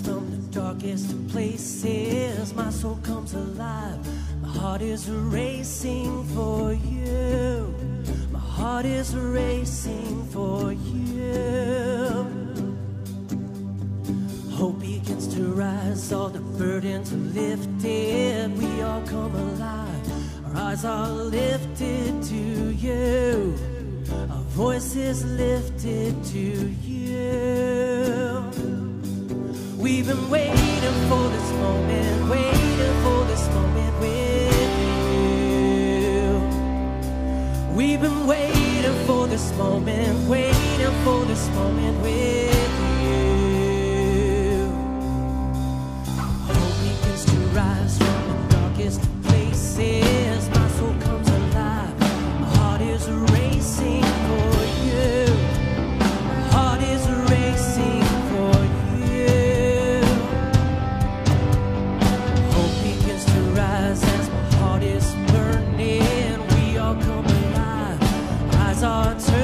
from the darkest places. My soul comes alive. My heart is racing for you. My heart is racing for you. Hope begins to rise. All the burdens are lifted. We all come alive. Our eyes are lifted to you. Our voices lifted to you. We've been waiting for this moment, waiting for this moment with you. We've been waiting for this moment, waiting for this moment with. as our turn.